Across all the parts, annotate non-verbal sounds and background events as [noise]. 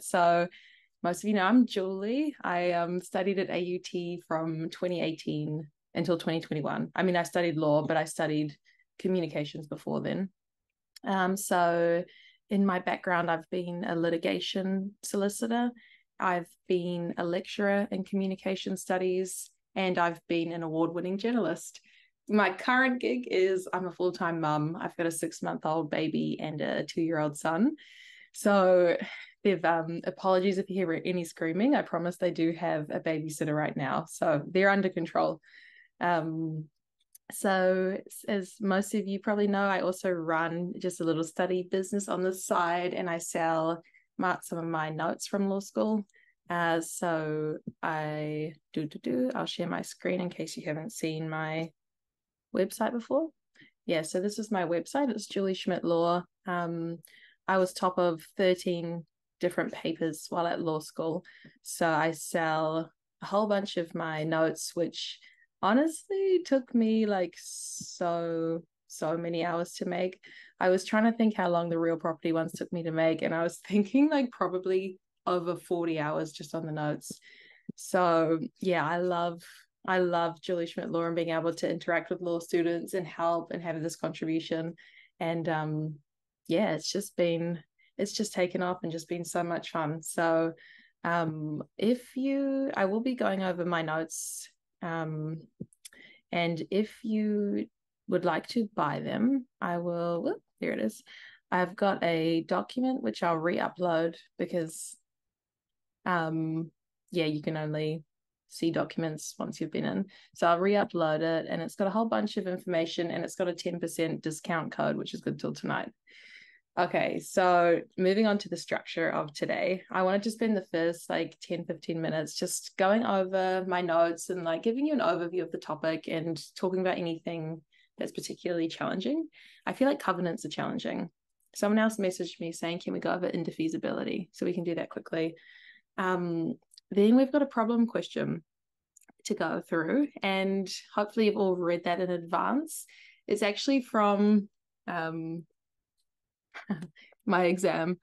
So, most of you know I'm Julie. I um, studied at AUT from 2018 until 2021. I mean, I studied law, but I studied communications before then. Um, so, in my background, I've been a litigation solicitor, I've been a lecturer in communication studies, and I've been an award winning journalist. My current gig is I'm a full time mum. I've got a six month old baby and a two year old son. So, they've um, apologies if you hear any screaming. I promise they do have a babysitter right now. So, they're under control. Um, so, as most of you probably know, I also run just a little study business on the side and I sell my, some of my notes from law school. Uh, so, I do, do, do, I'll share my screen in case you haven't seen my website before. Yeah, so this is my website. It's Julie Schmidt Law. Um, I was top of 13 different papers while at law school. So, I sell a whole bunch of my notes, which honestly took me like so so many hours to make. I was trying to think how long the real property ones took me to make, and I was [laughs] thinking like probably over 40 hours just on the notes. So yeah, I love I love Julie Schmidt Law and being able to interact with law students and help and have this contribution. And um yeah, it's just been it's just taken off and just been so much fun. So um if you I will be going over my notes um, and if you would like to buy them, I will. Whoop, here it is. I've got a document which I'll re-upload because, um, yeah, you can only see documents once you've been in. So I'll re-upload it, and it's got a whole bunch of information, and it's got a ten percent discount code, which is good till tonight. Okay, so moving on to the structure of today, I wanted to just spend the first like 10, 15 minutes just going over my notes and like giving you an overview of the topic and talking about anything that's particularly challenging. I feel like covenants are challenging. Someone else messaged me saying, Can we go over indefeasibility? So we can do that quickly. Um, then we've got a problem question to go through, and hopefully you've all read that in advance. It's actually from um, [laughs] my exam.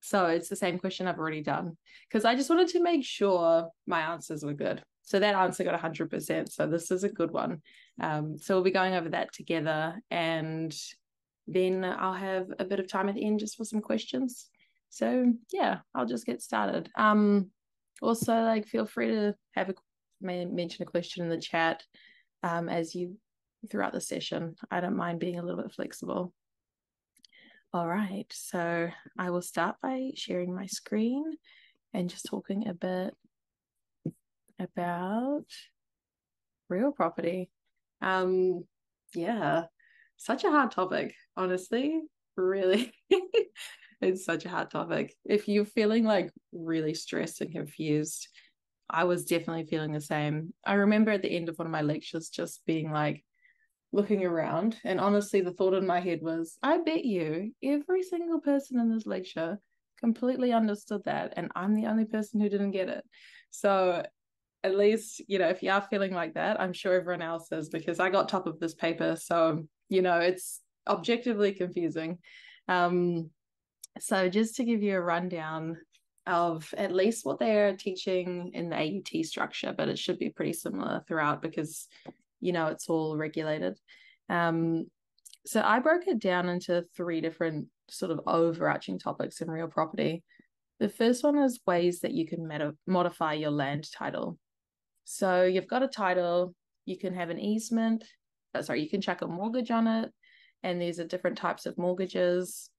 So it's the same question I've already done because I just wanted to make sure my answers were good. So that answer got 100%. So this is a good one. Um, so we'll be going over that together and then I'll have a bit of time at the end just for some questions. So yeah, I'll just get started. Um, also, like, feel free to have a mention a question in the chat um, as you throughout the session. I don't mind being a little bit flexible. All right, so I will start by sharing my screen and just talking a bit about real property. Um, yeah, such a hard topic, honestly. Really, [laughs] it's such a hard topic. If you're feeling like really stressed and confused, I was definitely feeling the same. I remember at the end of one of my lectures just being like, looking around. And honestly, the thought in my head was, I bet you every single person in this lecture completely understood that. And I'm the only person who didn't get it. So at least, you know, if you are feeling like that, I'm sure everyone else is because I got top of this paper. So, you know, it's objectively confusing. Um, so just to give you a rundown of at least what they're teaching in the AUT structure, but it should be pretty similar throughout because you know it's all regulated. Um so i broke it down into three different sort of overarching topics in real property. The first one is ways that you can meta- modify your land title. So you've got a title you can have an easement oh, sorry you can check a mortgage on it and these are different types of mortgages.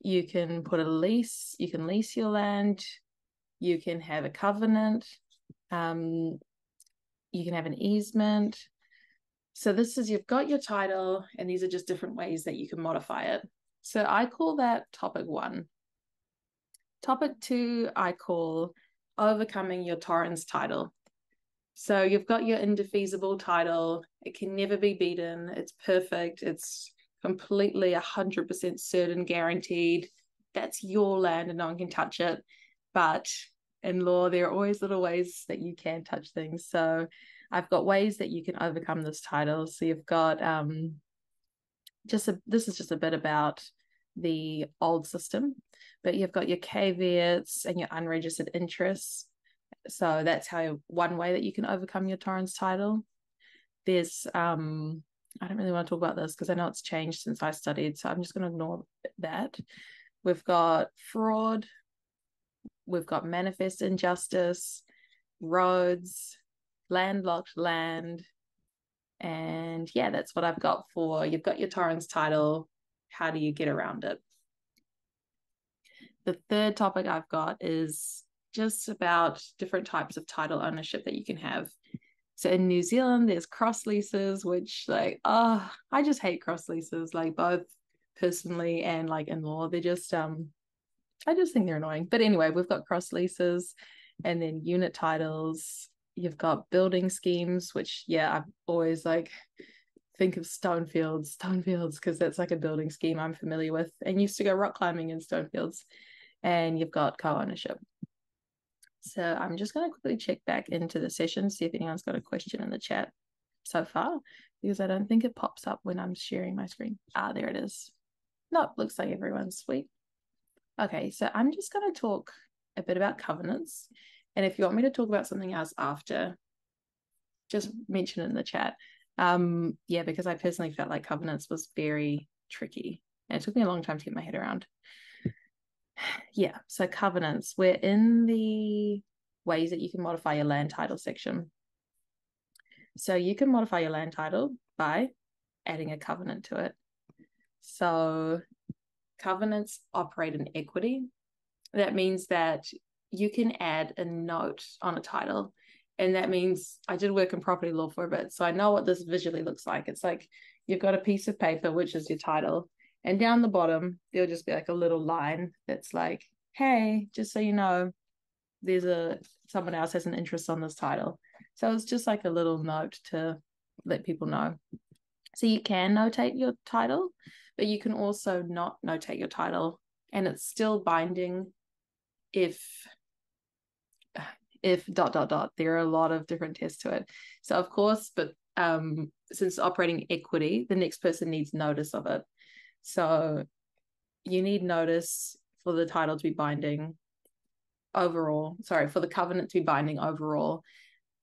You can put a lease you can lease your land you can have a covenant um, you can have an easement so this is you've got your title, and these are just different ways that you can modify it. So I call that topic one. Topic two, I call overcoming your Torrens title. So you've got your indefeasible title. It can never be beaten. It's perfect. It's completely 100% certain, guaranteed. That's your land and no one can touch it. But in law, there are always little ways that you can touch things. So I've got ways that you can overcome this title. So you've got um, just a, this is just a bit about the old system, but you've got your caveats and your unregistered interests. So that's how one way that you can overcome your Torrens title. There's um I don't really want to talk about this because I know it's changed since I studied, so I'm just going to ignore that. We've got fraud, we've got manifest injustice, roads, landlocked land, and yeah, that's what I've got for you've got your Torrens title. How do you get around it? The third topic I've got is just about different types of title ownership that you can have. So in New Zealand, there's cross leases, which like, oh, I just hate cross leases, like both personally and like in law. They're just um I just think they're annoying. But anyway, we've got cross leases and then unit titles. You've got building schemes, which yeah, I've always like think of Stonefields, Stonefields, because that's like a building scheme I'm familiar with and used to go rock climbing in Stonefields. And you've got co-ownership. So I'm just going to quickly check back into the session, see if anyone's got a question in the chat so far, because I don't think it pops up when I'm sharing my screen. Ah, there it is. Nope, looks like everyone's sweet. Okay, so I'm just going to talk a bit about covenants. And if you want me to talk about something else after, just mention it in the chat. Um, yeah, because I personally felt like covenants was very tricky. And it took me a long time to get my head around [sighs] yeah, so covenants. We're in the ways that you can modify your land title section. So you can modify your land title by adding a covenant to it. So covenants operate in equity. That means that you can add a note on a title. And that means I did work in property law for a bit. So I know what this visually looks like. It's like you've got a piece of paper, which is your title, and down the bottom, there'll just be like a little line that's like, hey, just so you know, there's a someone else has an interest on this title. So it's just like a little note to let people know. So you can notate your title, but you can also not notate your title and it's still binding if if dot dot dot there are a lot of different tests to it so of course but um since operating equity the next person needs notice of it so you need notice for the title to be binding overall. Sorry, for the covenant to be binding overall.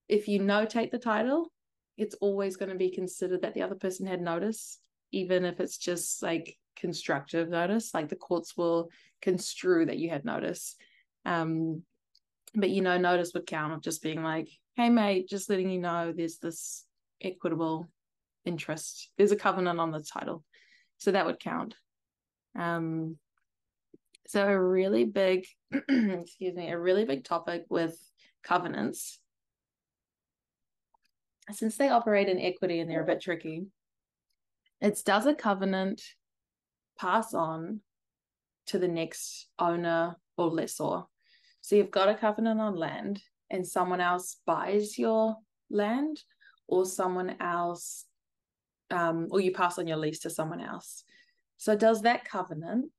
If you notate the title, it's always going to be considered that the other person had notice, even if it's just like constructive notice. Like the courts will construe that you had notice. Um, but you know, notice would count of just being like, hey mate, just letting you know there's this equitable interest. There's a covenant on the title. So that would count. Um, so a really big, [clears throat] excuse me, a really big topic with covenants, since they operate in equity and they're a bit tricky, it's does a covenant pass on to the next owner or lessor? So you've got a covenant on land and someone else buys your land or someone else um, or you pass on your lease to someone else. So does that covenant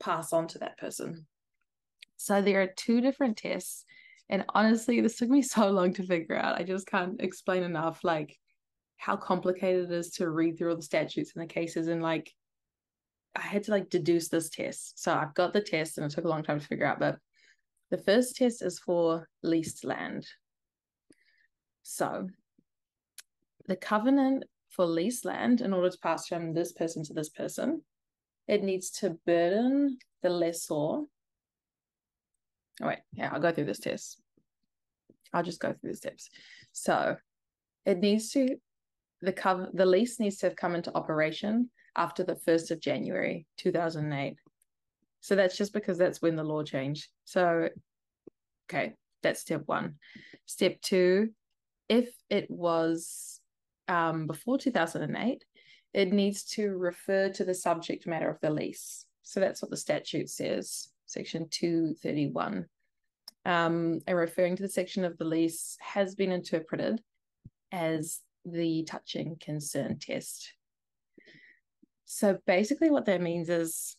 pass on to that person? So there are two different tests. And honestly, this took me [laughs] so long to figure out. I just can't explain enough like how complicated it is to read through all the statutes and the cases and like I had to like deduce this test. So I've got the test and it took a long time to figure out. But the first test is for leased land. So the covenant for lease land in order to pass from this person to this person. It needs to burden the lessor. Oh, wait, yeah, I'll go through this test. I'll just go through the steps. So it needs to the cover the lease needs to have come into operation after the 1st of January 2008. So that's just because that's when the law changed. So okay, that's step 1. Step 2, if it was um, before 2008, it needs to refer to the subject matter of the lease. So that's what the statute says, section 231. Um, and referring to the section of the lease has been interpreted as the touching concern test. So basically, what that means is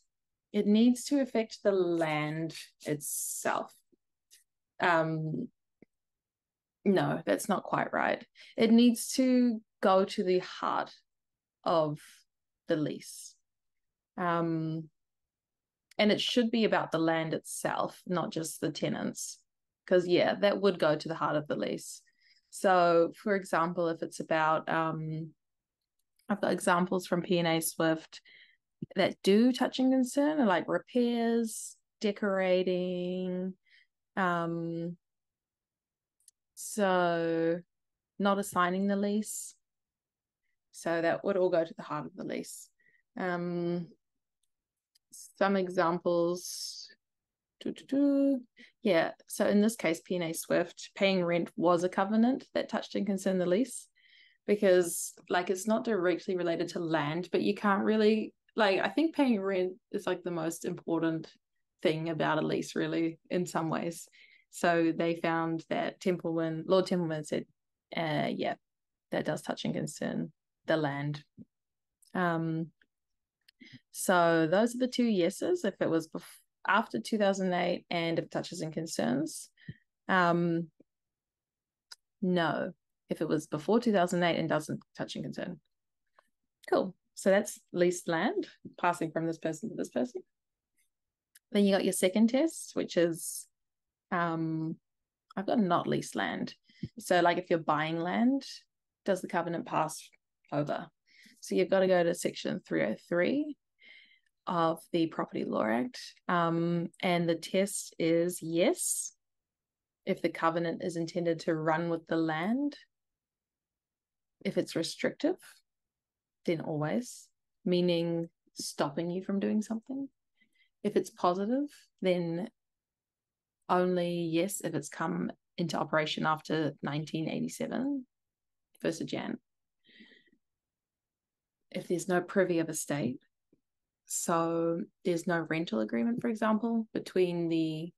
it needs to affect the land itself. Um, no, that's not quite right. It needs to go to the heart of the lease. Um, and it should be about the land itself, not just the tenants. Because yeah, that would go to the heart of the lease. So, for example, if it's about, um, I've got examples from P&A Swift that do touch and concern, like repairs, decorating, um, so not assigning the lease. So that would all go to the heart of the lease. Um, some examples. Yeah, so in this case, P&A Swift, paying rent was a covenant that touched and concerned the lease because, like, it's not directly related to land, but you can't really, like, I think paying rent is like the most important thing about a lease, really, in some ways. So they found that Templeman, Lord Templeman said, uh, yeah, that does touch and concern the land. Um, so those are the two yeses. If it was after 2008 and if it touches and concerns, um, no. If it was before 2008 and doesn't touch and concern. Cool. So that's leased land, passing from this person to this person. Then you got your second test, which is um, I've got not leased land. So, like if you're buying land, does the covenant pass over? So, you've got to go to section 303 of the Property Law Act. Um, and the test is yes, if the covenant is intended to run with the land. If it's restrictive, then always, meaning stopping you from doing something. If it's positive, then only yes if it's come into operation after 1987, 1st of Jan. If there's no privity of estate, so there's no rental agreement, for example, between the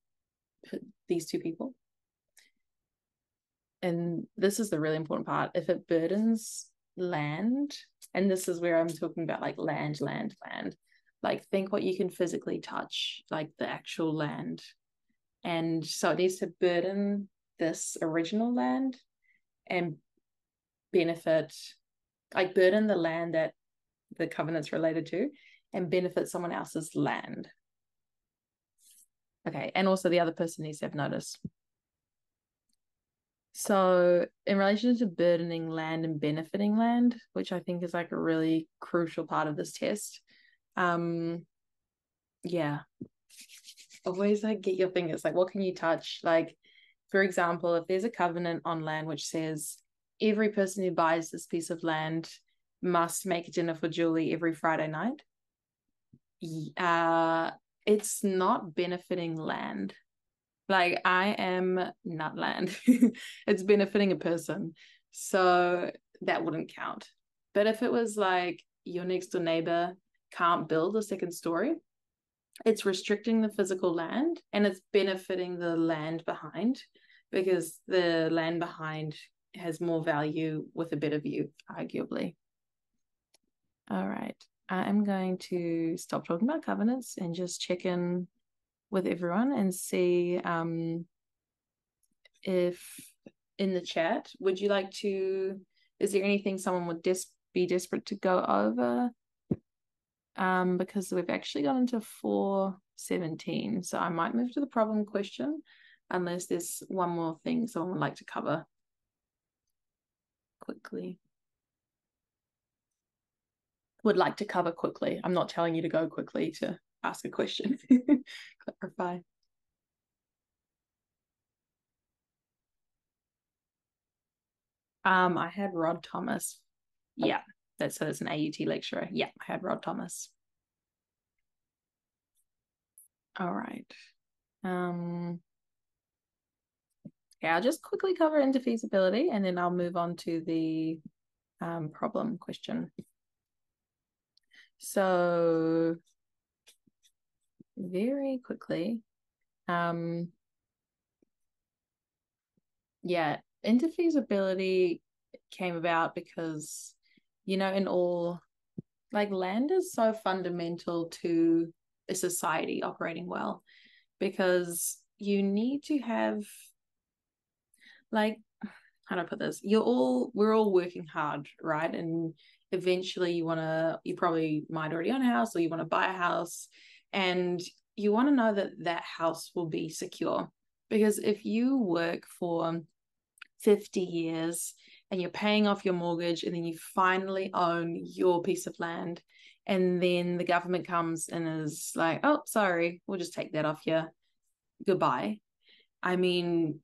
these two people. And this is the really important part. If it burdens land, and this is where I'm talking about like land, land, land. Like think what you can physically touch, like the actual land and so it needs to burden this original land and benefit, like burden the land that the covenant's related to and benefit someone else's land. Okay, and also the other person needs to have notice. So, in relation to burdening land and benefiting land, which I think is like a really crucial part of this test, um, yeah, always like get your fingers like what can you touch? Like for example if there's a covenant on land which says every person who buys this piece of land must make dinner for julie every friday night uh it's not benefiting land like i am not land [laughs] it's benefiting a person so that wouldn't count but if it was like your next door neighbor can't build a second story it's restricting the physical land and it's benefiting the land behind because the land behind has more value with a better view, arguably. All right. I'm going to stop talking about covenants and just check in with everyone and see um, if in the chat, would you like to, is there anything someone would des- be desperate to go over? um, because we've actually got into 417. So I might move to the problem question unless there's one more thing someone would like to cover quickly. Would like to cover quickly. I'm not telling you to go quickly to ask a question. [laughs] Clarify. Um, I had Rod Thomas. Yeah, that's so it's an AUT lecturer. Yeah, I had Rod Thomas. All right. Um, yeah, I'll just quickly cover indefeasibility and then I'll move on to the um, problem question. So very quickly, um, yeah, indefeasibility came about because you know, in all like land is so fundamental to a society operating well because you need to have like how do I put this? You're all we're all working hard, right? And eventually you wanna you probably might already own a house or you want to buy a house and you want to know that that house will be secure. Because if you work for 50 years and you're paying off your mortgage and then you finally own your piece of land and then the government comes and is like oh sorry we'll just take that off you goodbye. I mean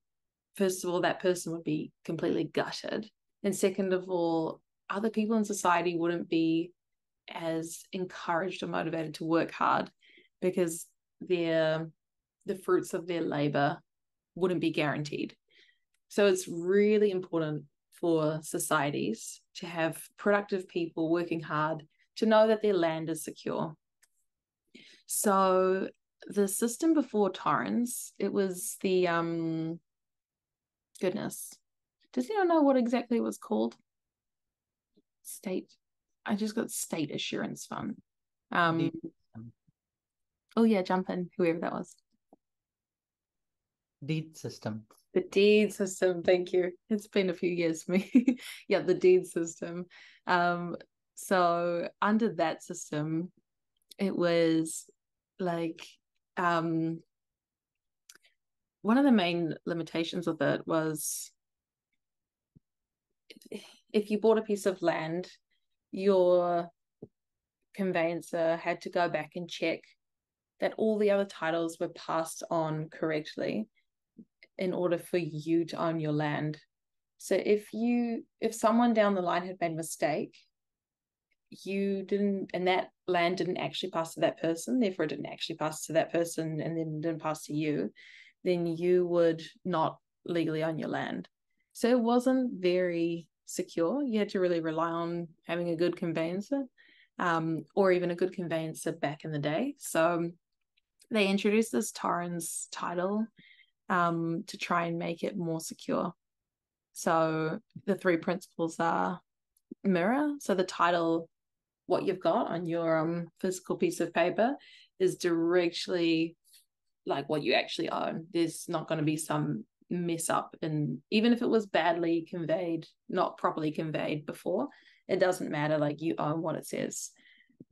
first of all that person would be completely gutted. And second of all other people in society wouldn't be as encouraged or motivated to work hard because their the fruits of their labor wouldn't be guaranteed so it's really important for societies to have productive people working hard to know that their land is secure. So the system before Torrens, it was the um goodness. Does anyone know what exactly it was called? State. I just got state assurance fund. Um oh yeah, jump in, whoever that was. Deed system. The deed system, thank you. It's been a few years for me. [laughs] yeah, the deed system. Um, so under that system, it was like um one of the main limitations of it was if you bought a piece of land, your conveyancer had to go back and check that all the other titles were passed on correctly in order for you to own your land. So if you if someone down the line had made a mistake, you didn't and that land didn't actually pass to that person, therefore it didn't actually pass to that person and then didn't pass to you, then you would not legally own your land. So it wasn't very secure. You had to really rely on having a good conveyancer, um, or even a good conveyancer back in the day. So they introduced this Torrens title um, to try and make it more secure. So the three principles are mirror. So the title, what you've got on your um, physical piece of paper, is directly like what you actually own. There's not going to be some mess up, and even if it was badly conveyed, not properly conveyed before, it doesn't matter. Like you own what it says.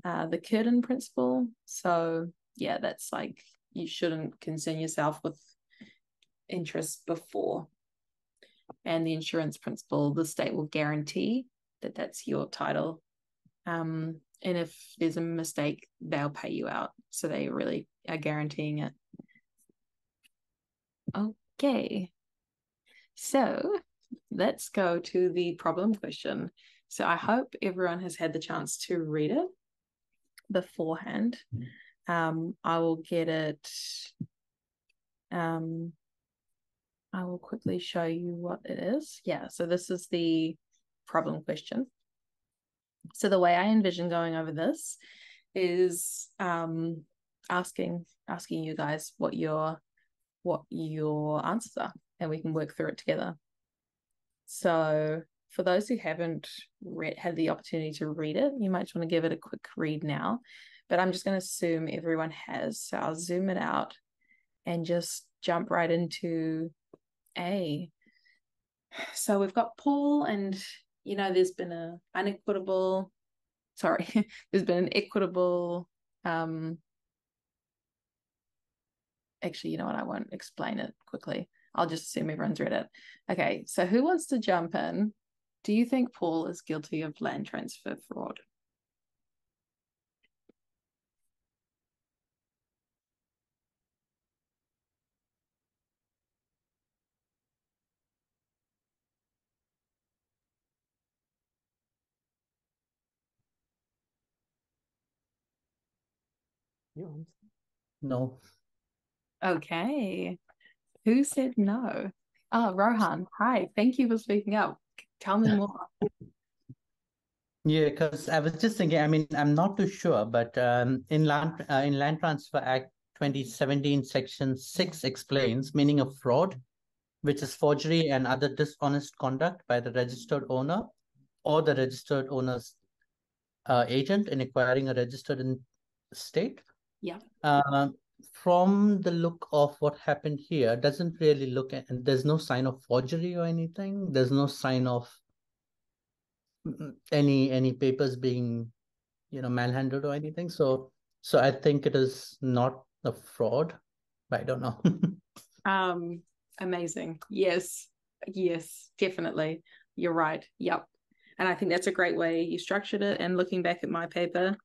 Uh, the curtain principle. So yeah, that's like you shouldn't concern yourself with interest before. And the insurance principle, the state will guarantee that that's your title. Um, and if there's a mistake, they'll pay you out. So they really are guaranteeing it. Okay. So let's go to the problem question. So I hope everyone has had the chance to read it beforehand. Mm-hmm. Um, I will get it um, I will quickly show you what it is. Yeah, so this is the problem question. So the way I envision going over this is um, asking asking you guys what your what your answers are, and we can work through it together. So for those who haven't read had the opportunity to read it, you might want to give it a quick read now. But I'm just going to assume everyone has. So I'll zoom it out and just jump right into a. So we've got Paul, and you know, there's been a unequitable, sorry, [laughs] there's been an equitable. Um, actually, you know what? I won't explain it quickly. I'll just assume everyone's read it. Okay, so who wants to jump in? Do you think Paul is guilty of land transfer fraud? You No. Okay. Who said no? Oh, Rohan. Hi. Thank you for speaking up. Tell me more. [laughs] Yeah, because I was just thinking. I mean, I'm not too sure, but um, in land uh, in Land Transfer Act 2017, Section Six explains meaning of fraud, which is forgery and other dishonest conduct by the registered owner or the registered owner's uh, agent in acquiring a registered in state yeah. Uh, from the look of what happened here, doesn't really look at, and there's no sign of forgery or anything. There's no sign of any any papers being, you know, manhandled or anything. So so I think it is not a fraud. But I don't know. [laughs] um, amazing. Yes, yes, definitely. You're right. Yep. And I think that's a great way you structured it. And looking back at my paper,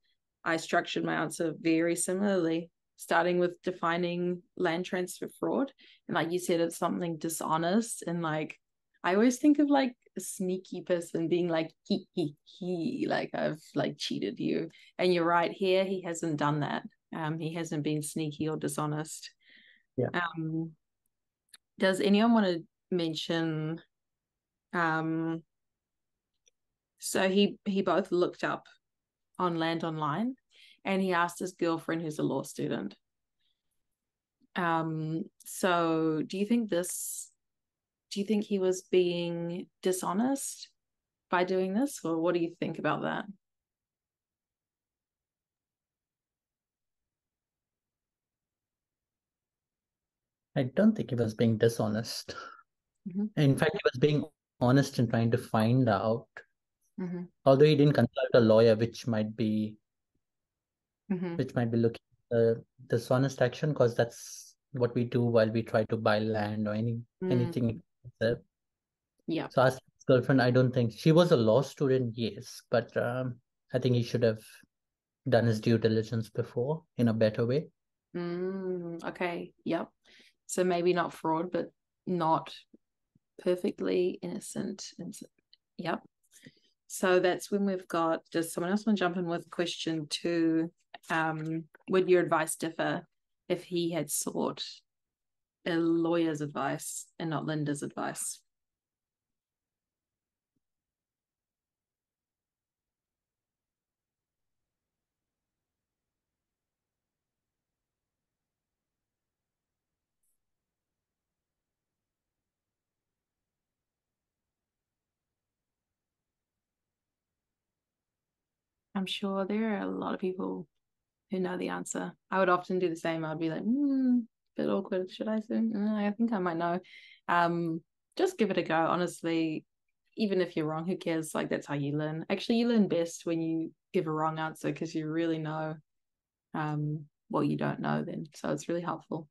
I structured my answer very similarly, starting with defining land transfer fraud. And like you said, it's something dishonest. And like, I always think of like a sneaky person being like, he, he, he, like I've like cheated you. And you're right here, he hasn't done that. Um, he hasn't been sneaky or dishonest. Yeah. Um, does anyone want to mention um so he he both looked up on Landonline and he asked his girlfriend who's a law student um so do you think this do you think he was being dishonest by doing this or what do you think about that I don't think he was being dishonest. mm-hmm. In fact, he was being honest in trying to find out. Mm-hmm. Although he didn't consult a lawyer, which might be Mm-hmm. which might be looking the dishonest action, because that's what we do while we try to buy land or any Mm. anything. expensive. yeah So as his girlfriend, I don't think she was a law student, yes, but um, I think he should have done his due diligence before in a better way. Mm, okay. Yep. So maybe not fraud, but not perfectly innocent. And Yep. So that's when we've got. Does someone else want to jump in with a question two? Um, would your advice differ if he had sought a lawyer's advice and not Linda's advice? I'm sure there are a lot of people who know the answer. I would often do the same. I'd be like, hmm, bit awkward. Should I say? "Uh, I think I might know. Um, just give it a go. Honestly, even if you're wrong, who cares? Like that's how you learn. Actually, you learn best when you give a wrong answer because you really know um what you don't know then. So it's really helpful.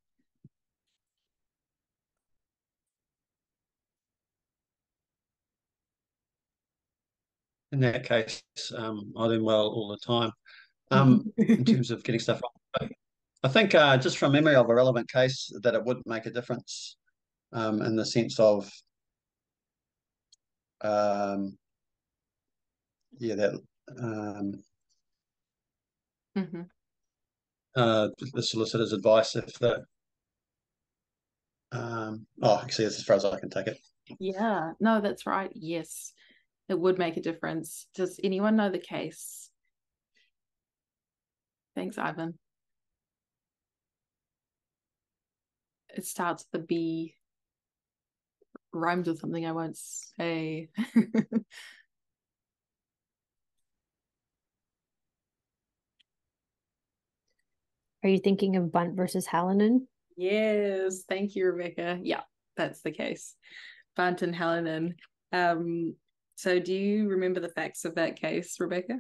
In that case, um, I do well all the time. Um, in [laughs] terms of getting stuff wrong. I think uh, just from memory of a relevant case that it wouldn't make a difference um, in the sense of um, yeah that um, Mhm. uh, the solicitor's advice if the um, oh actually that's as far as I can take it. Yeah, no, that's right. Yes, it would make a difference. Does anyone know the case? Thanks, Ivan. It starts with a B, rhymes with something I won't say. [laughs] Are you thinking of Bunt versus Hallinan? Yes, thank you, Rebecca. Yeah, that's the case. Bunt and Hallinan. Um, so do you remember the facts of that case, Rebecca?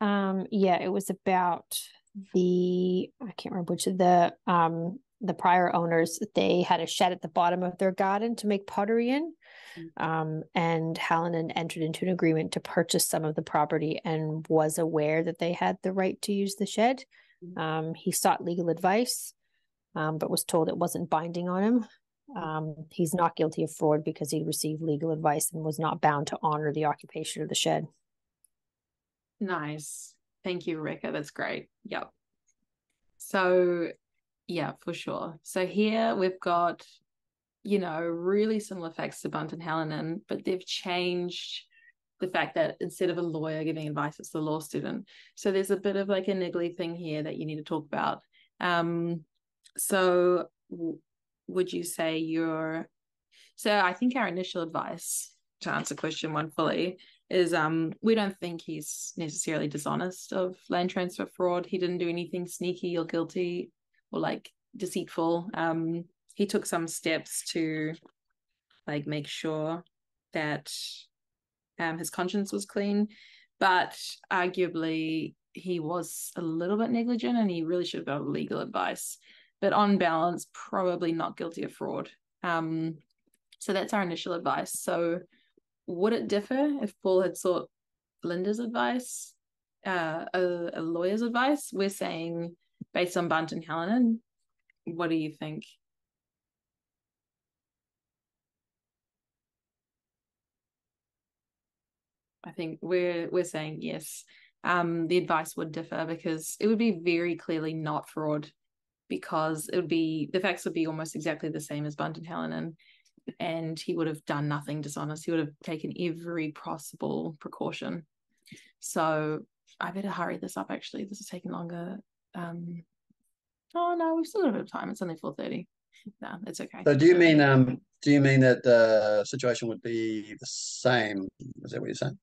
Um, yeah, it was about the I can't remember which of the um the prior owners. They had a shed at the bottom of their garden to make pottery in. Um, and Hallinan entered into an agreement to purchase some of the property and was aware that they had the right to use the shed. Mhm. Um, he sought legal advice, um, but was told it wasn't binding on him. Um, he's not guilty of fraud because he received legal advice and was not bound to honor the occupation of the shed. Nice. Thank you, Rebecca. That's great. Yep. So, yeah, for sure. So here we've got, you know, really similar facts to Bunt and Hallinan, but they've changed the fact that instead of a lawyer giving advice, it's the law student. So there's a bit of like a niggly thing here that you need to talk about. Um, so would you say you're so I think our initial advice to answer question one fully is um we don't think he's necessarily dishonest of land transfer fraud. He didn't do anything sneaky or guilty or like deceitful. Um he took some steps to like make sure that um his conscience was clean, but arguably he was a little bit negligent and he really should have got legal advice. But on balance, probably not guilty of fraud. Um, so that's our initial advice. So would it differ if Paul had sought Linda's advice, uh, a, a lawyer's advice? We're saying based on Bunt and Hallinan. What do you think? I think we're we're saying yes. Um, the advice would differ because it would be very clearly not fraud because it would be the facts would be almost exactly the same as Bunt and Hallinan, and he would have done nothing dishonest. He would have taken every possible precaution. So I better hurry this up. Actually, this is taking longer. Um, oh no, we've still got a bit of time. It's only four thirty. No, it's okay. So do you mean um do you mean that the situation would be the same? Is that what you're saying?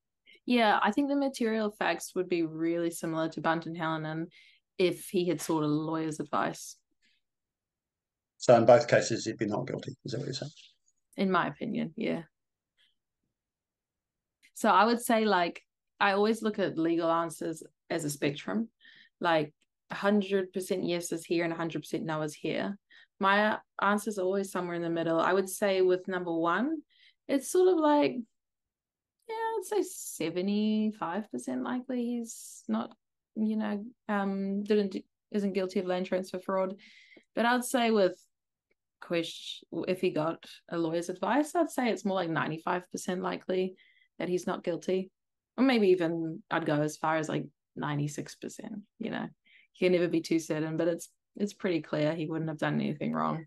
Yeah, I think the material facts would be really similar to Bunt and Hallinan if he had sought a lawyer's advice. So in both cases, he'd be not guilty. Is that what you're saying? In my opinion, yeah. So I would say, like, I always look at legal answers as a spectrum. Like, 100% yes is here and 100% no is here. My answer is always somewhere in the middle. I would say with number one, it's sort of like yeah, I'd say 75% likely he's not, you know, um, didn't isn't guilty of land transfer fraud. But I'd say with Quish, if he got a lawyer's advice, I'd say it's more like 95% likely that he's not guilty. Or maybe even I'd go as far as like 96%, you know. he can never be too certain, but it's it's pretty clear he wouldn't have done anything wrong.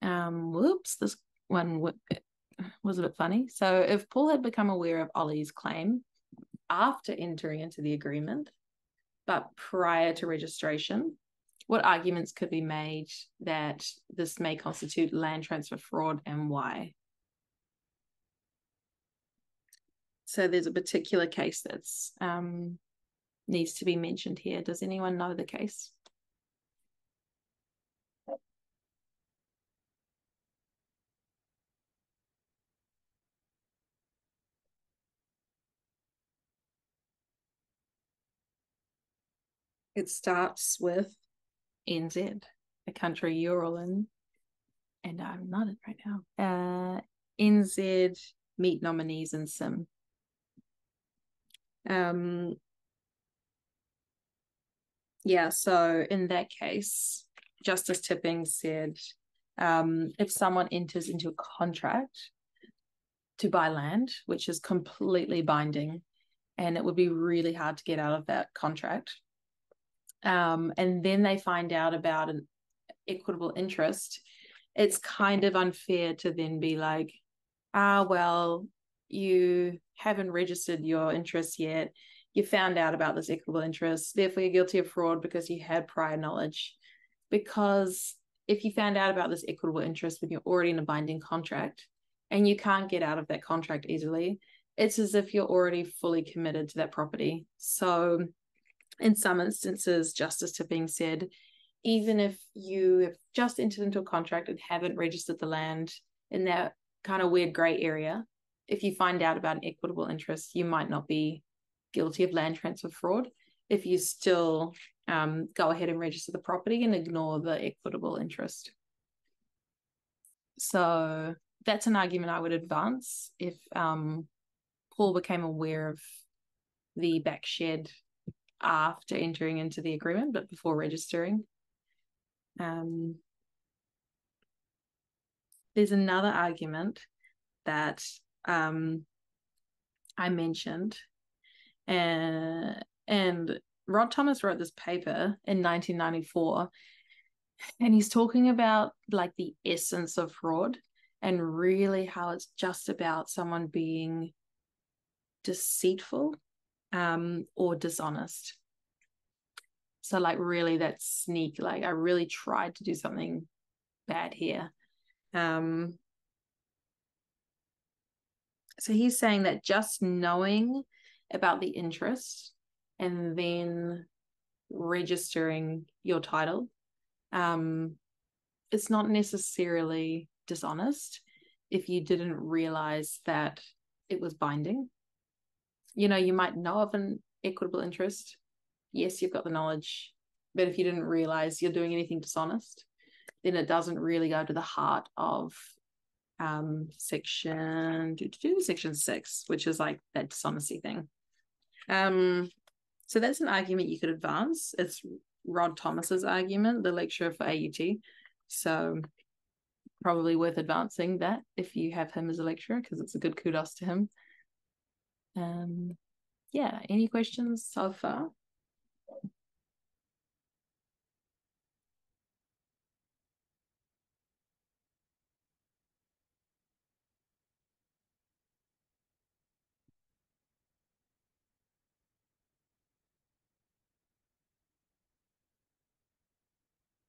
Um, whoops, this one was a bit funny. So, if Paul had become aware of Ollie's claim after entering into the agreement, but prior to registration, what arguments could be made that this may constitute land transfer fraud and why? So, there's a particular case that's um, needs to be mentioned here. Does anyone know the case? It starts with NZ, the country you're all in, and I'm not in right now. Uh, NZ meet nominees in SIM. Um, yeah, so in that case, Justice Tipping said um, if someone enters into a contract to buy land, which is completely binding, and it would be really hard to get out of that contract, um, and then they find out about an equitable interest, it's kind of unfair to then be like, ah, well, you haven't registered your interest yet. You found out about this equitable interest, therefore you're guilty of fraud because you had prior knowledge. Because if you found out about this equitable interest when you're already in a binding contract and you can't get out of that contract easily, it's as if you're already fully committed to that property. So in some instances, Justice Tipping said, even if you have just entered into a contract and haven't registered the land in that kind of weird gray area, if you find out about an equitable interest, you might not be guilty of land transfer fraud if you still um, go ahead and register the property and ignore the equitable interest. So that's an argument I would advance if um, Paul became aware of the back shed after entering into the agreement, but before registering. Um, there's another argument that um, I mentioned, and, uh, and Rod Thomas wrote this paper in 1994, and he's talking about like the essence of fraud and really how it's just about someone being deceitful um, or dishonest. So, like, really, that sneak, like, I really tried to do something bad here. Um, so, he's saying that just knowing about the interest and then registering your title um, it's not necessarily dishonest if you didn't realize that it was binding you know you might know of an equitable interest, yes, you've got the knowledge, but if you didn't realize you're doing anything dishonest, then it doesn't really go to the heart of um, section section six, which is like that dishonesty thing. Um, so that's an argument you could advance. It's Rod Thomas's argument, the lecturer for AUT. So probably worth advancing that if you have him as a lecturer because it's a good kudos to him. Um, yeah, any questions so far?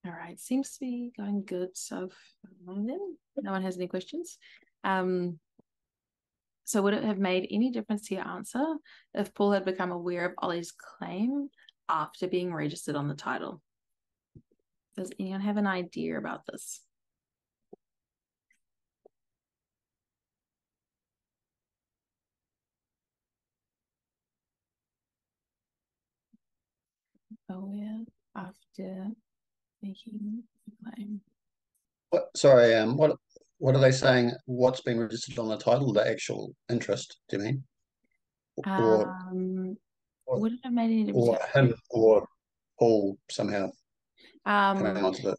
All right, seems to be going good so far. Then no one has any questions. Um, so would it have made any difference to your answer if Paul had become aware of Ollie's claim after being registered on the title? Does anyone have an idea about this? Aware after making the claim. What, sorry, um, what what are they saying? What's been registered on the title? The actual interest? Do you mean? Or, um, or would it have made any difference? Or him or Paul somehow um, coming onto it.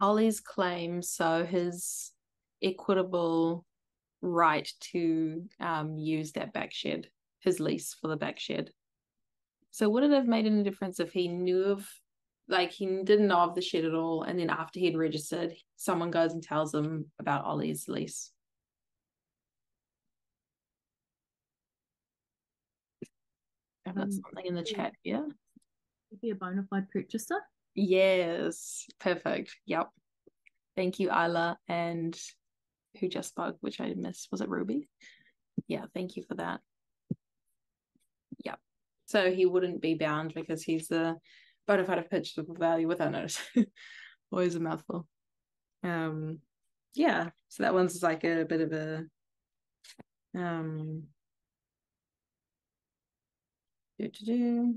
Ollie's claim, so his equitable right to um, use that back shed, his lease for the back shed. So would it have made any difference if he knew of like he didn't know of the shit at all. And then after he'd registered, someone goes and tells him about Ollie's lease. I've got um, something in the chat here. Be a bona fide purchaser. Yes, perfect. Yep. Thank you, Isla, and who just spoke, which I missed. Was it Ruby? Yeah, thank you for that. Yep. So he wouldn't be bound because he's the bona fide pitch of value without notice. [laughs] Always a mouthful. Um, yeah. So that one's like a bit of a um. Do to do.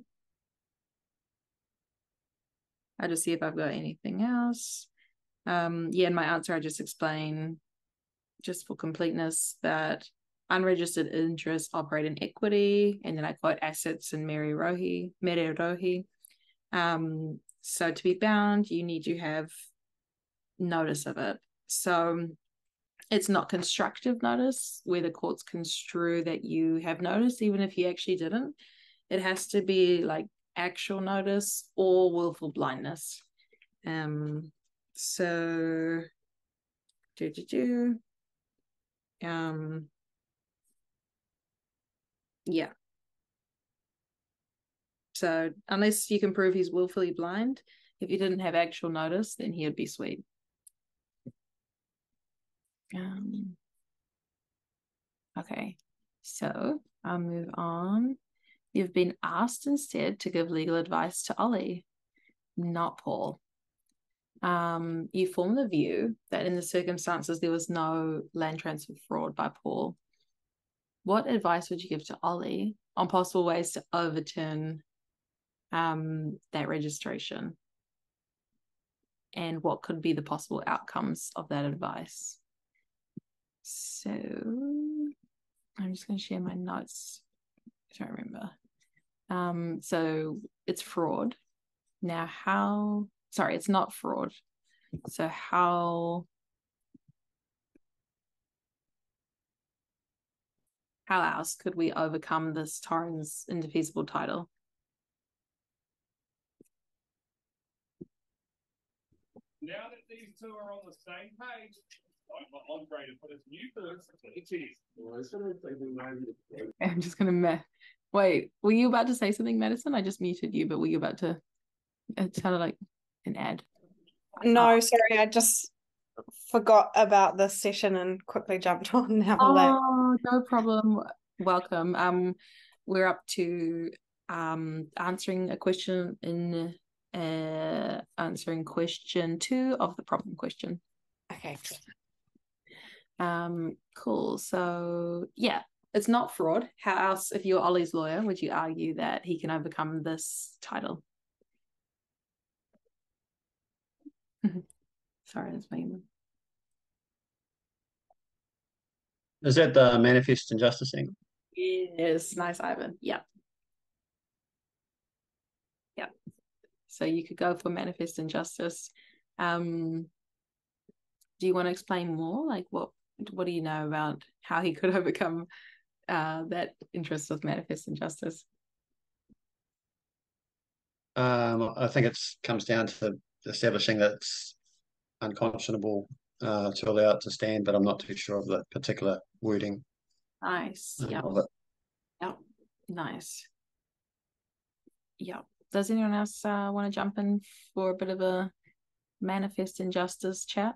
I'll just see if I've got anything else. Um, yeah, in my answer, I just explain, just for completeness, that unregistered interests operate in equity, and then I quote assets and Mere Roihi, Mere Roihi, um, so to be bound, you need to have notice of it. So it's not constructive notice where the courts construe that you have notice, even if you actually didn't. It has to be like actual notice or willful blindness. Um, so do do do. Um, yeah. So unless you can prove he's willfully blind, if you didn't have actual notice, then he would be sweet. Um, okay, so I'll move on. You've been asked instead to give legal advice to Ollie, not Paul. Um, you form the view that in the circumstances there was no land transfer fraud by Paul. What advice would you give to Ollie on possible ways to overturn um, that registration and what could be the possible outcomes of that advice. So I'm just going to share my notes. I don't remember. Um, so it's fraud. Now, how, sorry, it's not fraud. So, how, how else could we overcome this Torrens indefeasible title? Now that these two are on the same page, I'm Andre to put his new first. I'm just gonna meh. Wait, were you about to say something, Madison? I just muted you, but were you about to? It sounded like an ad. No, oh. sorry, I just forgot about the session and quickly jumped [laughs] on. Now oh, no problem. Welcome. Um, we're up to um answering a question in uh, answering question two of the problem question. Okay. Um, cool. So yeah, it's not fraud. How else, if you're Ollie's lawyer, would you argue that he can overcome this title? [laughs] Sorry, that's my email. Is that the manifest injustice angle? Yes, nice, Ivan. Yep. Yep. So you could go for manifest injustice. Um, do you want to explain more? Like what what do you know about how he could [laughs] overcome uh, that interest of manifest injustice? Um, I think it comes down to establishing that it's unconscionable uh, to allow it to stand, but I'm not too sure of the particular wording. Nice. uh, Yeah. Yep. Nice. Yep. Does anyone else uh, want to jump in for a bit of a manifest injustice chat?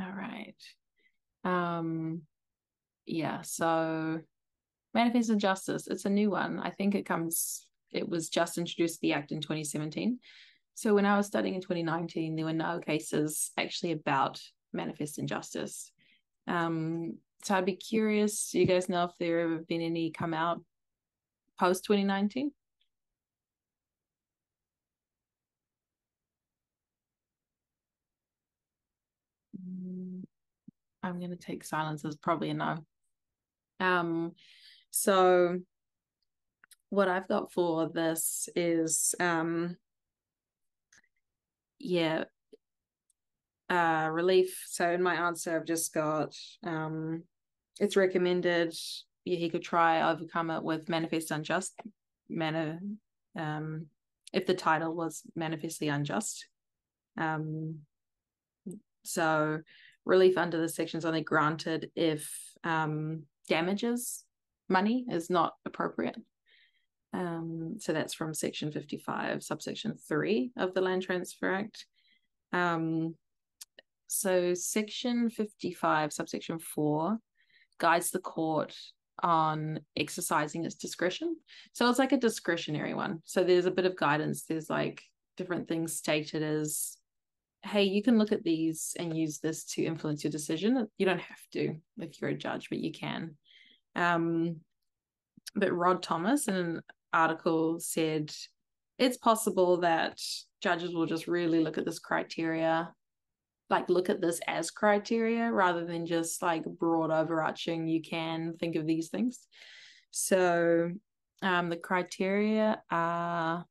All right. Um, yeah, so Manifest Injustice, it's a new one. I think it comes, it was just introduced the Act in 2017. So when I was studying in 2019, there were no cases actually about manifest injustice. Um, so I'd be curious, do you guys know if there have been any come out post 2019? Mm, I'm going to take silence as probably a no. Um, so what I've got for this is, um, yeah, uh, relief. So in my answer, I've just got, um, it's recommended yeah, he could try overcome it with manifest unjust manner, um, if the title was manifestly unjust. Um, so relief under the section is only granted if um, damages money is not appropriate. Um, so that's from section 55, subsection 3 of the Land Transfer Act. Um, so section 55, subsection 4 guides the court on exercising its discretion. So it's like a discretionary one. So there's a bit of guidance. There's like different things stated as hey, you can look at these and use this to influence your decision. You don't have to if you're a judge, but you can. Um, but Rod Thomas in an article said it's possible that judges will just really look at this criteria, like look at this as criteria rather than just like broad overarching, you can think of these things. So um, the criteria are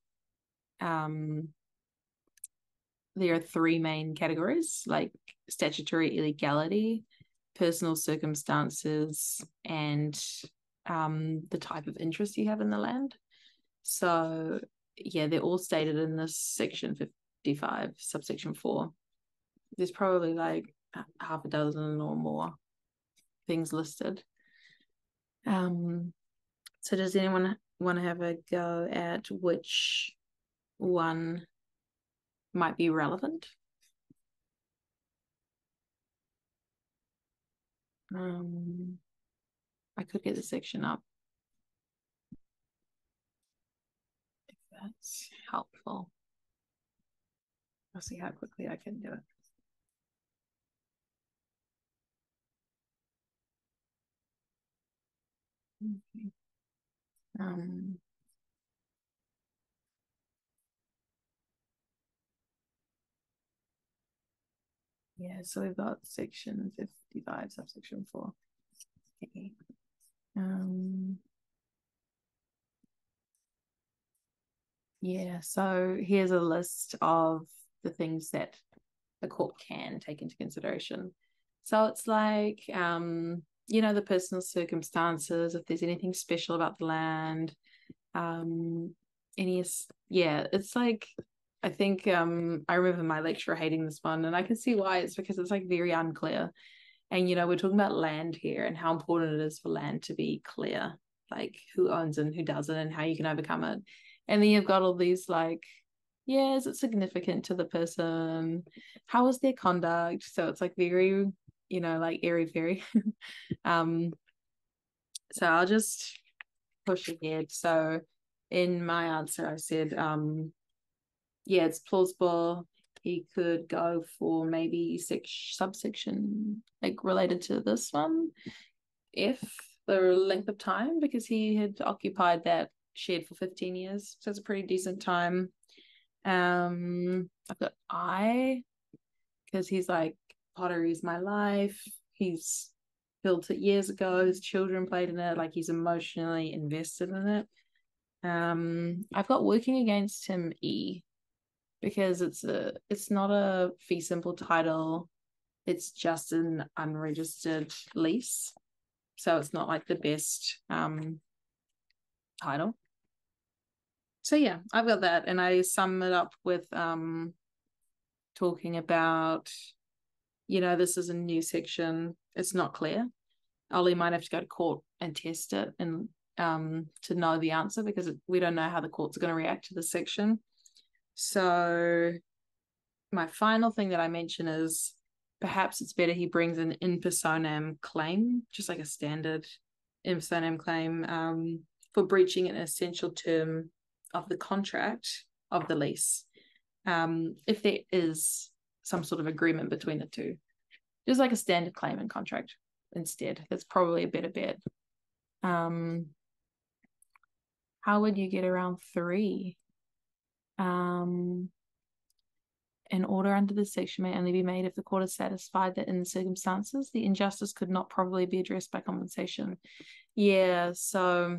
um, there are three main categories like statutory illegality, personal circumstances, and um, the type of interest you have in the land. So, yeah, they're all stated in this section 55, subsection 4. There's probably like half a dozen or more things listed. Um, so, does anyone want to have a go at which one might be relevant. Um, I could get the section up that's helpful. I'll see how quickly I can do it. Okay. Um, Yeah, so we've got section 55, subsection 4. Okay. Um, yeah, so here's a list of the things that the court can take into consideration. So it's like, um, you know, the personal circumstances, if there's anything special about the land, um, any, yeah, it's like I think um I remember my lecturer hating this one, and I can see why. It's because it's like very unclear. And you know, we're talking about land here and how important it is for land to be clear, like who owns and who doesn't, and how you can overcome it. And then you've got all these like, yeah, is it significant to the person? how was their conduct? So it's like very, you know, like airy fairy. [laughs] um, so I'll just push ahead. So in my answer, I said, um, yeah, it's plausible. He could go for maybe six subsection like related to this one, if the length of time, because he had occupied that shed for 15 years. So it's a pretty decent time. Um, I've got I because he's like pottery is my life. He's built it years ago. His children played in it. Like he's emotionally invested in it. Um, I've got working against him E because it's a it's not a fee simple title. It's just an unregistered lease. So it's not like the best um title. So yeah, I've got that and I sum it up with um talking about you know, this is a new section. It's not clear. Ollie might have to go to court and test it and um, to know the answer because we don't know how the courts are going to react to this section. So, my final thing that I mention is perhaps it's better he brings an in personam claim, just like a standard in personam claim um, for breaching an essential term of the contract of the lease. Um, if there is some sort of agreement between the two, just like a standard claim and contract instead. That's probably a better bet. Um, how would you get around three? Um, an order under this section may only be made if the court is satisfied that in the circumstances the injustice could not probably be addressed by compensation. Yeah, so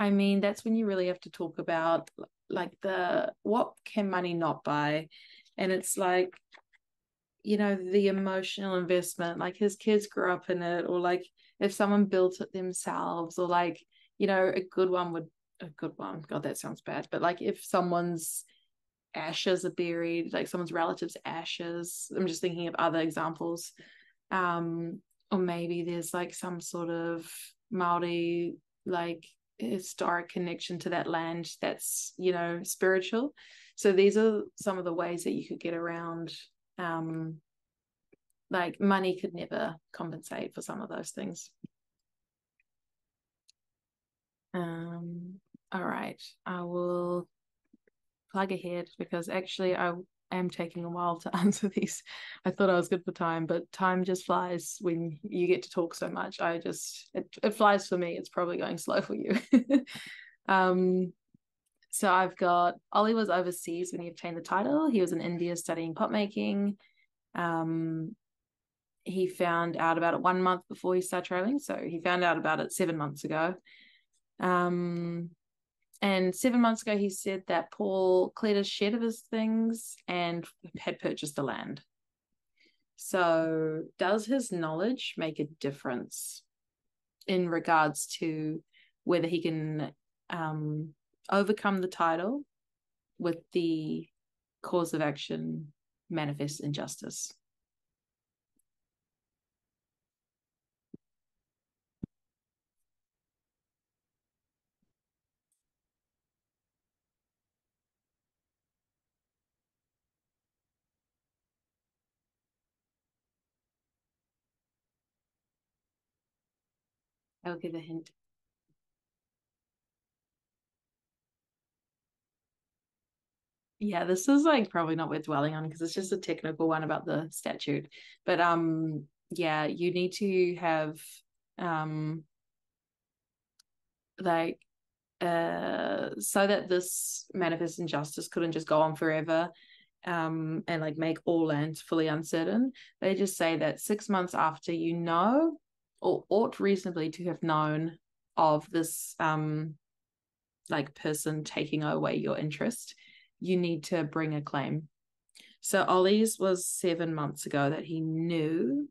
I mean that's when you really have to talk about like the what can money not buy, and it's like you know the emotional investment like his kids grew up in it or like if someone built it themselves or like you know a good one would a good one god that sounds bad but like if someone's ashes are buried like someone's relatives ashes i'm just thinking of other examples um or maybe there's like some sort of maori like historic connection to that land that's you know spiritual so these are some of the ways that you could get around um, like money could never compensate for some of those things. Um, all right, I will plug ahead because actually I am taking a while to [laughs] answer these. I thought I was good for time, but time just flies when you get to talk so much. I just it, it flies for me. It's probably going slow for you. [laughs] um, so I've got Ollie was overseas when he obtained the title. He was in India studying pot making. Um, he found out about it one month before he started trailing. So he found out about it seven months ago. Um, and seven months ago, he said that Paul cleared a shed of his things and had purchased the land. So, does his knowledge make a difference in regards to whether he can um, overcome the title with the cause of action manifest injustice. I'll give a hint. Yeah, this is like probably not worth dwelling on because it's just a technical one about the statute. But um yeah, you need to have um like uh so that this manifest injustice couldn't just go on forever um and like make all lands fully uncertain. They just say that six months after you know or ought reasonably to have known of this um like person taking away your interest you need to bring a claim. So Ollie's was seven months ago that he knew.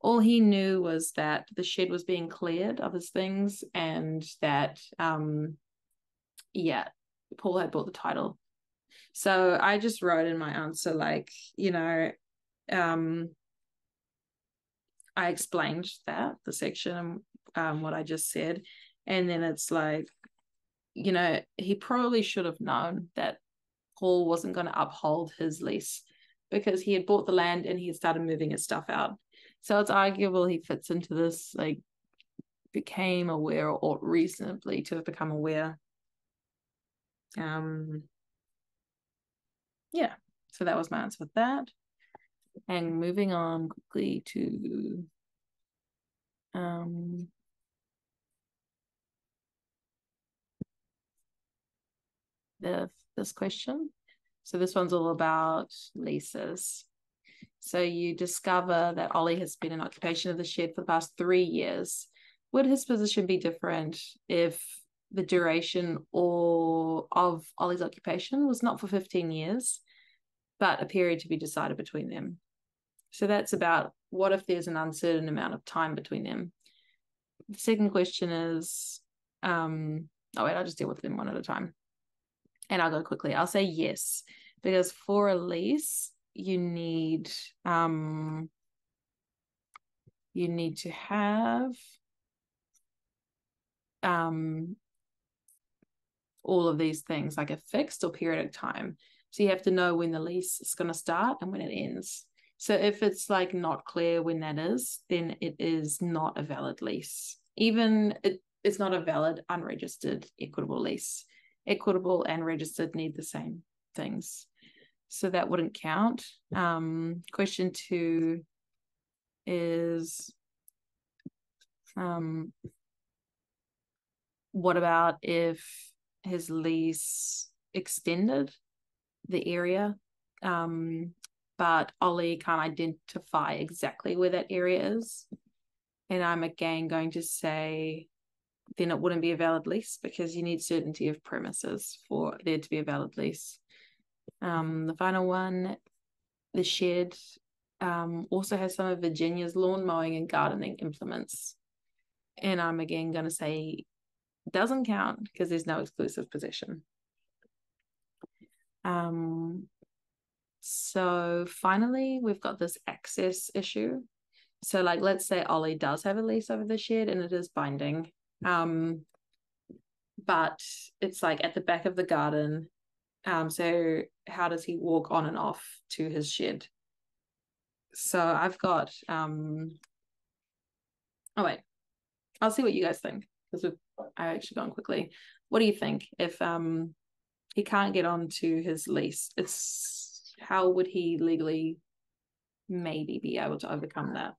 All he knew was that the shed was being cleared of his things and that um yeah, Paul had bought the title. So I just wrote in my answer like, you know, um I explained that the section um what I just said and then it's like you know he probably should have known that Paul wasn't going to uphold his lease because he had bought the land and he had started moving his stuff out. So it's arguable he fits into this like became aware or ought reasonably to have become aware. Um, yeah, so that was my answer with that. And moving on quickly to um, the this question. So this one's all about leases. So you discover that Ollie has been in occupation of the shed for the past three years. Would his position be different if the duration or of Ollie's occupation was not for 15 years, but a period to be decided between them? So that's about what if there's an uncertain amount of time between them? The second question is, um, oh wait, I'll just deal with them one at a time and I'll go quickly. I'll say yes because for a lease you need um you need to have um all of these things like a fixed or periodic time. So you have to know when the lease is going to start and when it ends. So if it's like not clear when that is, then it is not a valid lease. Even it, it's not a valid unregistered equitable lease equitable and registered need the same things. So that wouldn't count. Um, question two is um, what about if his lease extended the area, um, but Ollie can't identify exactly where that area is? And I'm again going to say then it wouldn't be a valid lease because you need certainty of premises for there to be a valid lease. Um, the final one, the shed um, also has some of Virginia's lawn mowing and gardening implements. And I'm again going to say doesn't count because there's no exclusive possession. Um, so finally, we've got this access issue. So, like, let's say Ollie does have a lease over the shed and it is binding. Um, but it's like at the back of the garden. Um, so how does he walk on and off to his shed? So I've got um oh wait. I'll see what you guys think because we've I actually gone quickly. What do you think if um he can't get on to his lease? It's how would he legally maybe be able to overcome that?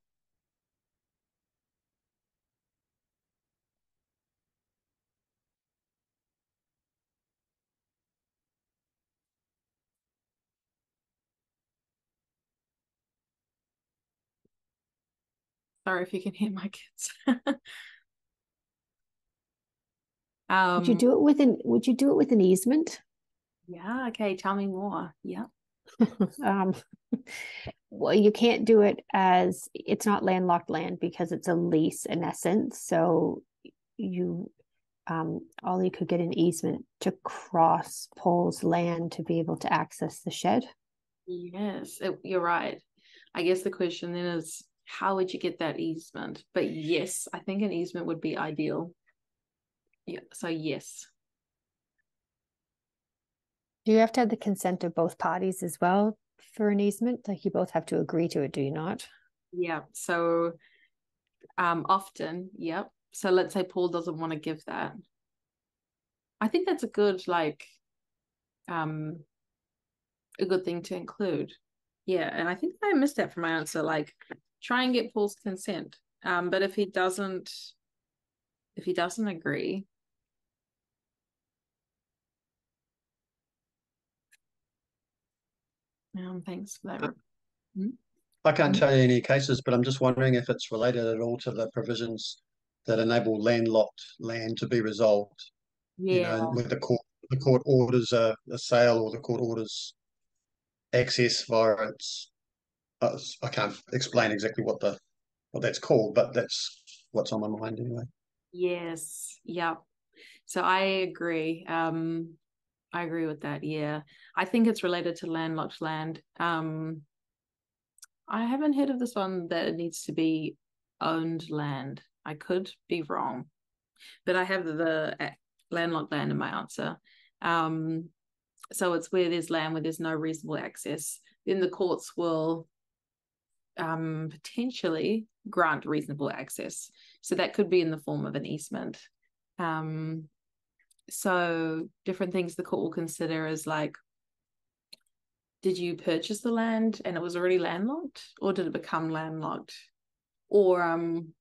Sorry if you can hear my kids. um, [laughs] would you um, do it with an Would you do it with an easement? Yeah. Okay. Tell me more. Yeah. [laughs] um, well, you can't do it as it's not landlocked land because it's a lease in essence. So you, um, all you could get an easement to cross Paul's land to be able to access the shed. Yes, it, you're right. I guess the question then is how would you get that easement? But yes, I think an easement would be ideal. Yeah, so yes. Do you have to have the consent of both parties as well for an easement? Like you both have to agree to it, do you not? Yeah. So um often, yep. So let's say Paul doesn't want to give that. I think that's a good like um a good thing to include. Yeah, and I think I missed that from my answer. Like try and get Paul's consent. Um, but if he doesn't, if he doesn't agree, um, thanks for that. Hmm? I can't tell you any cases, but I'm just wondering if it's related at all to the provisions that enable landlocked land to be resolved. Yeah. You know, with the court, the court orders a, a sale or the court orders access via its uh, I can't explain exactly what the what that's called, but that's what's on my mind anyway. Yes. Yep. So I agree. Um, I agree with that. Yeah, I think it's related to landlocked land. Um, I haven't heard of this one that it needs to be owned land. I could be wrong, but I have the uh, landlocked land in my answer. Um, so it's where there's land where there's no reasonable access. Then the courts will um, potentially grant reasonable access. So that could be in the form of an easement. Um, so different things the court will consider is like, did you purchase the land and it was already landlocked, or did it become landlocked, or um,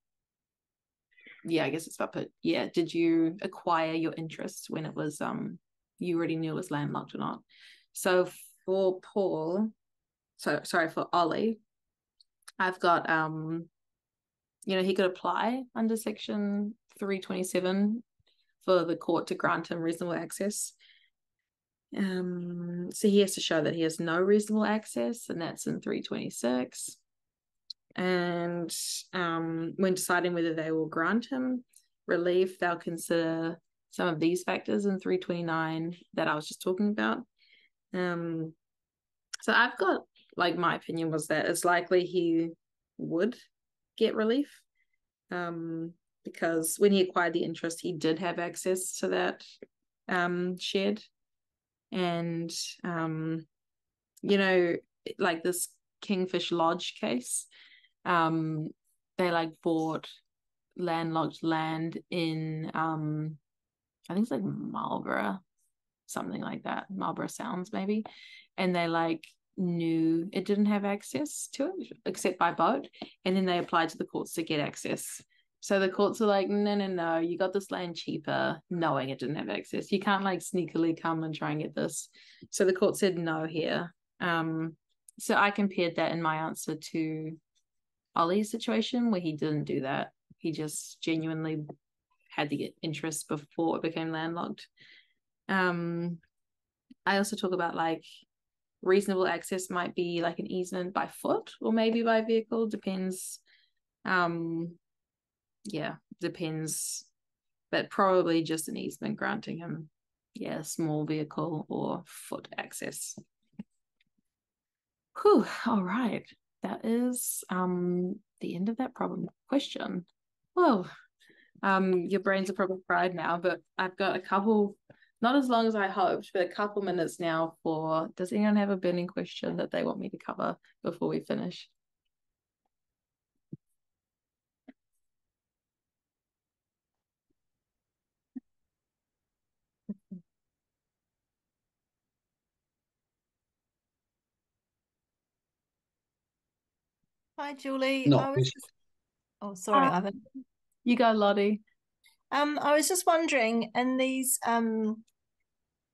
yeah, I guess it's about but yeah, did you acquire your interest when it was um you already knew it was landlocked or not? So for Paul, so sorry for Ollie, I've got um, you know, he could apply under section 327 for the court to grant him reasonable access. Um, so he has to show that he has no reasonable access, and that's in 326. And um, when deciding whether they will grant him relief, they'll consider some of these factors in 329 that I was just talking about. Um, so I've got like my opinion was that it's likely he would get relief. Um, because when he acquired the interest, he did have access to that um shed. And um, you know, like this Kingfish Lodge case, um, they like bought landlocked land in um I think it's like Marlborough, something like that, Marlborough Sounds maybe. And they like knew it didn't have access to it except by boat. And then they applied to the courts to get access. So the courts are like, no, no, no, you got this land cheaper, knowing it didn't have access. You can't like sneakily come and try and get this. So the court said no here. Um, so I compared that in my answer to Ollie's situation where he didn't do that. He just genuinely had the interest before it became landlocked. Um, I also talk about like reasonable access might be like an easement by foot or maybe by vehicle, depends. Um, yeah, depends, but probably just an easement granting him, yeah, small vehicle or foot access. Whew, all right. That is um the end of that problem question. Whoa, um, your brains are probably fried now, but I've got a couple, not as long as I hoped, but a couple minutes now for does anyone have a burning question that they want me to cover before we finish? Hi, Julie. No, I was just, oh, sorry, Hi. Ivan. You go, Lottie. Um, I was just wondering, in these um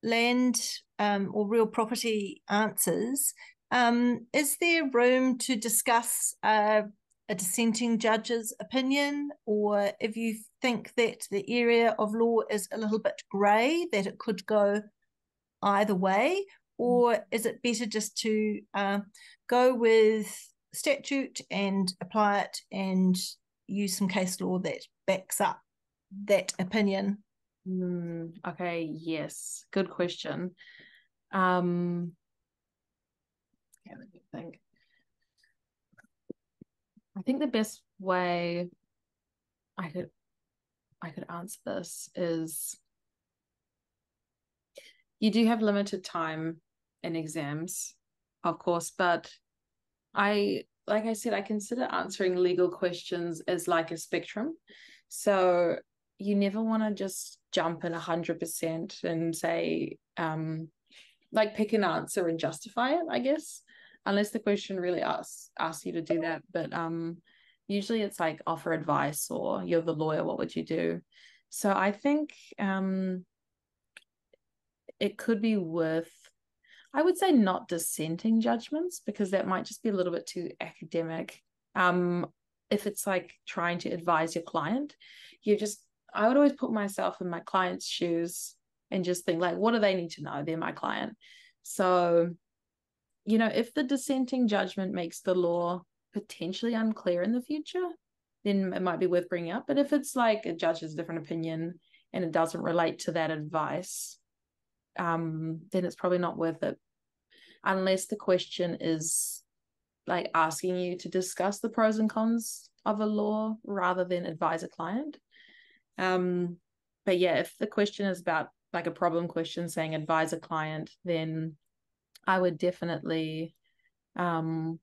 land um or real property answers, um, is there room to discuss uh, a dissenting judge's opinion, or if you think that the area of law is a little bit grey, that it could go either way, or is it better just to uh, go with statute and apply it and use some case law that backs up that opinion? Mm, okay, yes, good question. Um, yeah, let me think. I think the best way I could I could answer this is you do have limited time in exams, of course, but I like I said, I consider answering legal questions as like a spectrum. So you never want to just jump in a hundred percent and say, um, like pick an answer and justify it, I guess, unless the question really asks asks you to do that. But um, usually it's like offer advice or you're the lawyer, what would you do? So I think um, it could be worth I would say not dissenting judgments because that might just be a little bit too academic. Um, if it's like trying to advise your client, you just I would always put myself in my client's shoes and just think like, what do they need to know? They're my client. So, you know, if the dissenting judgment makes the law potentially unclear in the future, then it might be worth bringing up. But if it's like a judge has a different opinion and it doesn't relate to that advice, um, then it's probably not worth it unless the question is like asking you to discuss the pros and cons of a law rather than advise a client. Um, but yeah, if the question is about like a problem question saying advise a client, then I would definitely um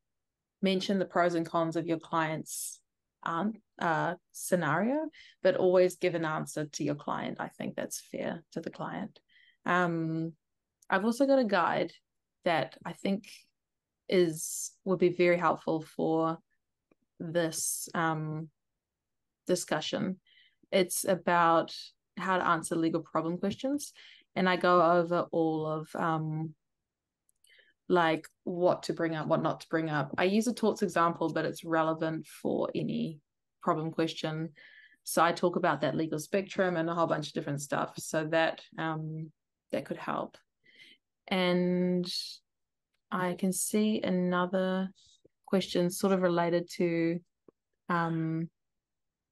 mention the pros and cons of your client's um, uh, scenario, but always give an answer to your client. I think that's fair to the client. Um, I've also got a guide that I think is would be very helpful for this um, discussion. It's about how to answer legal problem questions, and I go over all of um, like what to bring up, what not to bring up. I use a torts example, but it's relevant for any problem question. So I talk about that legal spectrum and a whole bunch of different stuff. So that um, that could help. And I can see another question sort of related to um,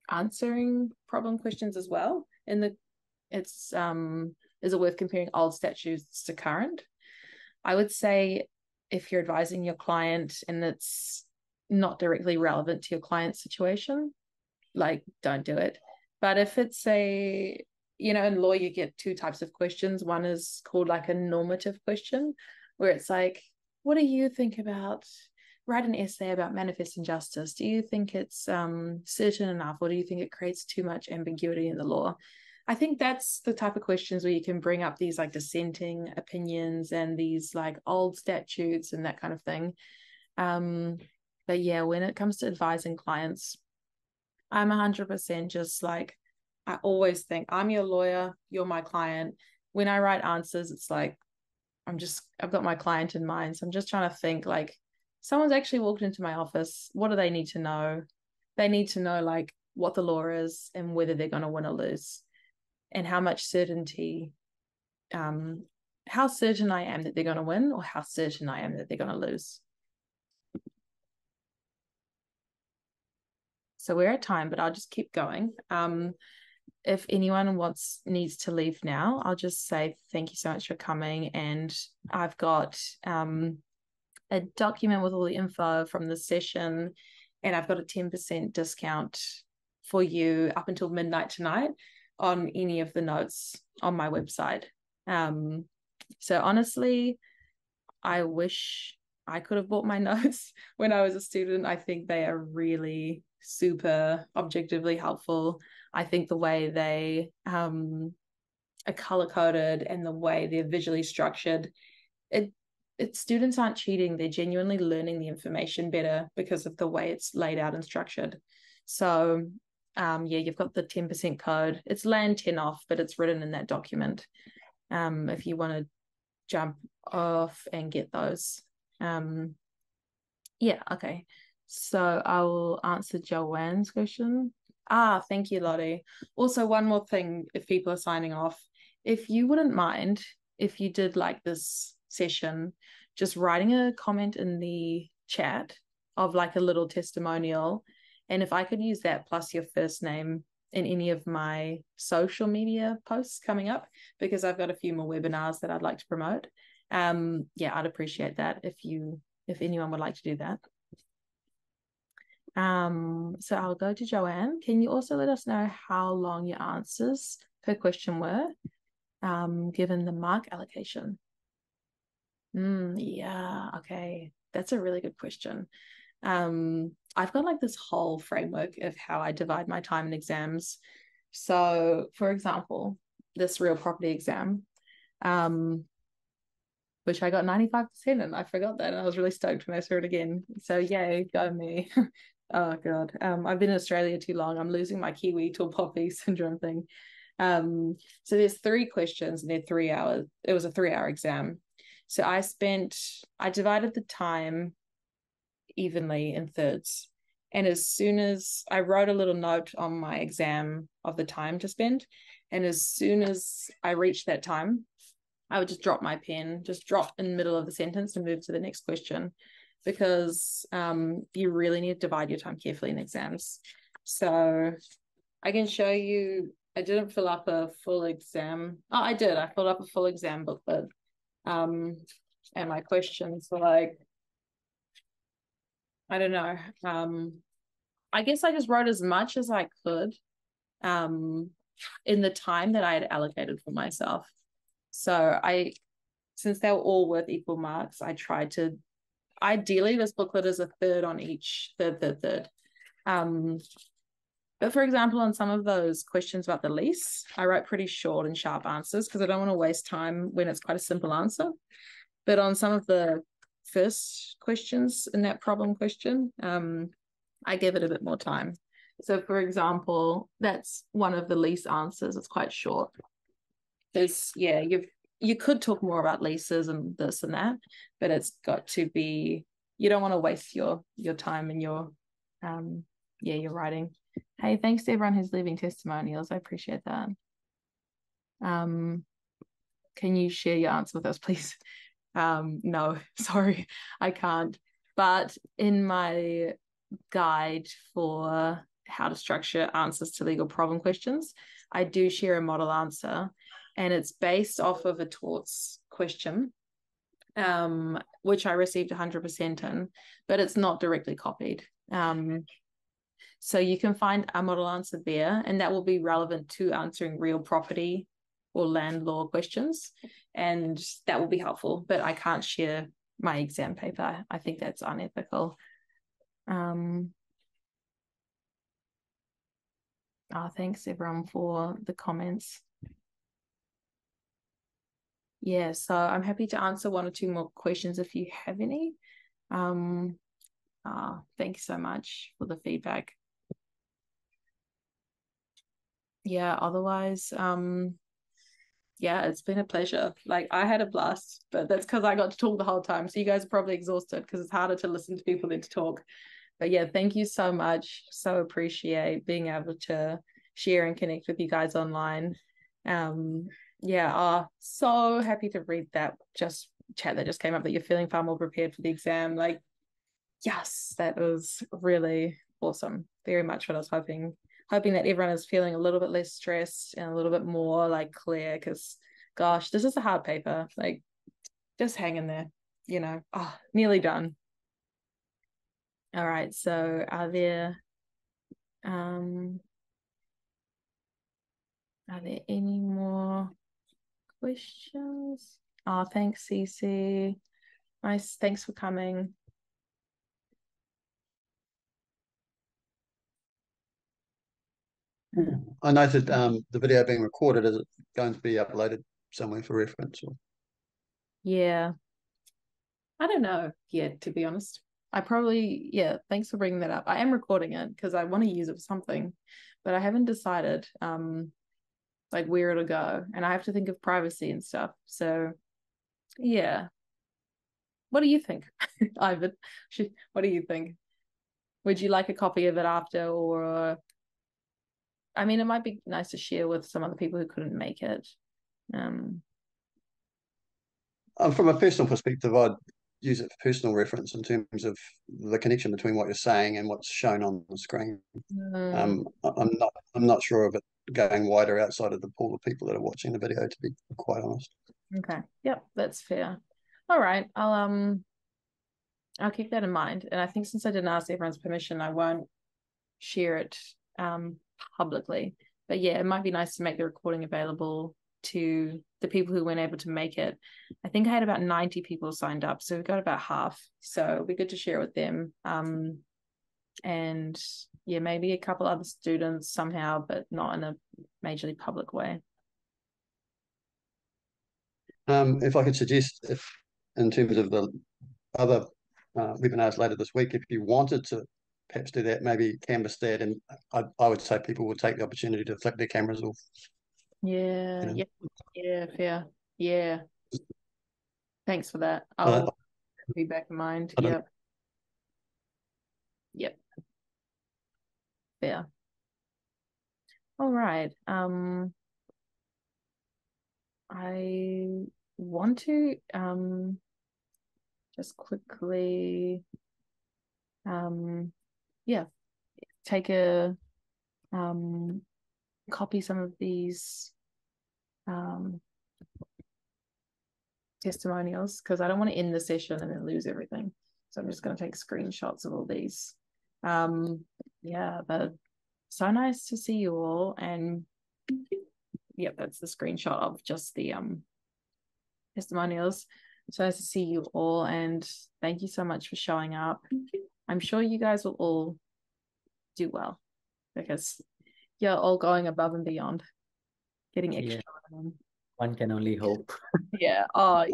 answering problem questions as well. In the it's um is it worth comparing old statutes to current? I would say if you're advising your client and it's not directly relevant to your client's situation, like don't do it. But if it's a, you know, in law, you get two types of questions. One is called like a normative question, where it's like, what do you think about? Write an essay about manifest injustice. Do you think it's um, certain enough, or do you think it creates too much ambiguity in the law? I think that's the type of questions where you can bring up these like dissenting opinions and these like old statutes and that kind of thing. Um, but yeah, when it comes to advising clients, I'm 100% just like, I always think I'm your lawyer, you're my client. When I write answers, it's like, I'm just, I've got my client in mind. So I'm just trying to think like, someone's actually walked into my office. What do they need to know? They need to know like what the law is and whether they're going to win or lose and how much certainty um how certain I am that they're going to win or how certain I am that they're going to lose. So we're at time, but I'll just keep going. Um, if anyone wants needs to leave now, I'll just say thank you so much for coming. And I've got um, a document with all the info from the session, and I've got a 10% discount for you up until midnight tonight on any of the notes on my website. Um, so honestly, I wish I could have bought my [laughs] notes when I was a student. I think they are really super objectively helpful. I think the way they um, are color coded and the way they're visually structured, it it students aren't cheating. They're genuinely learning the information better because of the way it's laid out and structured. So um, yeah, you've got the 10% code. It's land 10 off, but it's written in that document. Um, if you want to jump off and get those. Um, yeah, okay. So I will answer Joanne's question. Ah, thank you, Lottie. Also, one more thing if people are signing off, if you wouldn't mind, if you did like this session, just writing a comment in the chat of like a little testimonial and if I could use that plus your first name in any of my social media posts coming up, because I've got a few more webinars that I'd like to promote. Um, yeah, I'd appreciate that if you if anyone would like to do that. Um, so I'll go to Joanne. Can you also let us know how long your answers per question were, um, given the mark allocation? Mm, yeah, okay. That's a really good question. Um, I've got like this whole framework of how I divide my time in exams. So, for example, this real property exam, um, which I got 95% and I forgot that and I was really stoked when I saw it again. So yay, go me. [laughs] oh god. Um, I've been in Australia too long. I'm losing my Kiwi tall poppy [laughs] syndrome thing. Um, so there's three questions and they're three hours. It was a three hour exam. So I spent I divided the time evenly in thirds. And as soon as I wrote a little note on my exam of the time to spend, and as soon as I reached that time, I would just drop my pen, just drop in the middle of the sentence and move to the next question because um, you really need to divide your time carefully in exams. So I can show you, I didn't fill up a full exam. Oh, I did. I filled up a full exam booklet. Um, and my questions were like I don't know. Um, I guess I just wrote as much as I could um, in the time that I had allocated for myself. So I, since they were all worth equal marks, I tried to ideally this booklet is a third on each, third, third, third. Um, but for example, on some of those questions about the lease, I write pretty short and sharp answers because I don't want to waste time when it's quite a simple answer. But on some of the first questions in that problem question, um, I give it a bit more time. So, for example, that's one of the lease answers. It's quite short. There's, yeah, you've you could talk more about leases and this and that, but it's got to be. You don't want to waste your your time and your, um, yeah, your writing. Hey, thanks to everyone who's leaving testimonials. I appreciate that. Um, can you share your answer with us, please? [laughs] Um, no, [laughs] sorry, I can't. But in my guide for how to structure answers to legal problem questions, I do share a model answer, and it's based off of a torts question, um, which I received 100% in, but it's not directly copied. Um, so you can find a model answer there, and that will be relevant to answering real property or land law questions, and that will be helpful. But I can't share my exam paper. I think that's unethical. Um, oh, thanks everyone for the comments. Yeah, so I'm happy to answer one or two more questions if you have any. Um, uh, thank you so much for the feedback. Yeah, otherwise, um, yeah, it's been a pleasure. Like I had a blast, but that's because I got to talk the whole time. So you guys are probably exhausted because it's harder to listen to people than to talk. But yeah, thank you so much. So appreciate being able to share and connect with you guys online. Um, yeah, oh, so happy to read that just chat that just came up that you're feeling far more prepared for the exam. Like, yes, that was really awesome. Very much what I was hoping hoping that everyone is feeling a little bit less stressed and a little bit more like clear because gosh this is a hard paper like just hang in there you know oh nearly done all right so are there um are there any more questions oh thanks cc nice thanks for coming I noted um, the video being recorded. Is it going to be uploaded somewhere for reference? Or? Yeah. I don't know yet, to be honest. I probably, yeah, thanks for bringing that up. I am recording it because I want to use it for something, but I haven't decided um like where it'll go. And I have to think of privacy and stuff. So yeah. What do you think, [laughs] Ivan? What do you think? Would you like a copy of it after or I mean, it might be nice to share with some other people who couldn't make it. Um, um, from a personal perspective, I'd use it for personal reference in terms of the connection between what you're saying and what's shown on the screen. Mm. Um, I'm not I'm not sure of it going wider outside of the pool of people that are watching the video. To be quite honest. Okay. Yep, that's fair. All right. I'll um I'll keep that in mind. And I think since I didn't ask everyone's permission, I won't share it um publicly. But yeah, it might be nice to make the recording available to the people who weren't able to make it. I think I had about 90 people signed up, so we got about half. So it'd be good to share with them. Um, and yeah, maybe a couple other students somehow, but not in a majorly public way. Um, if I could suggest, if in terms of the other uh, webinars later this week, if you wanted to perhaps do that, maybe canvas that, and I, I would say people would take the opportunity to flick their cameras off. Yeah, you know? yeah, yeah, fair, yeah. Thanks for that. I'll uh, be back in mind. Yep. Yep. Fair. All right. Um, I want to um just quickly um yeah, take a um, copy some of these um, testimonials because I don't want to end the session and then lose everything. So I'm just going to take screenshots of all these. Um, yeah, but so nice to see you all. And yep, that's the screenshot of just the um testimonials. It's nice to see you all, and thank you so much for showing up. I'm sure you guys will all do well because you're all going above and beyond, getting extra. on. One can only hope. [laughs] Yeah. Oh,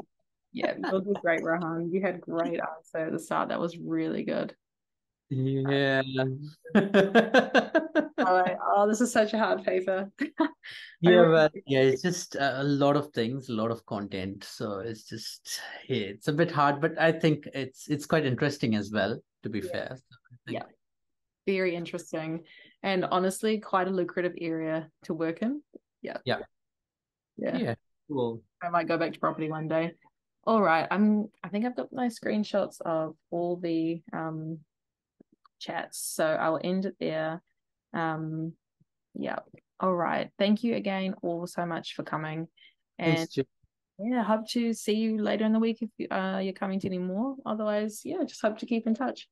yeah. You'll do great, Rohan. You had great answer at the start. That was really good. Yeah. [laughs] Oh, oh, this is such a hard paper. [laughs] Yeah, but yeah, it's just a a lot of things, a lot of content. So it's just yeah, it's a bit hard, but I think it's it's quite interesting as well, to be Yeah. fair. So Yeah. Very interesting, and honestly, quite a lucrative area to work in. Yeah. Yeah. Yeah. Yeah. Cool. I might go back to property one day. All right. I'm I think I've got my screenshots of all the um chats. So I'll end it there. Um yeah. All right. Thank you again all so much for coming. And Thanks, yeah, hope to see you later in the week if you, uh, you're coming to any more. Otherwise, yeah, just hope to keep in touch.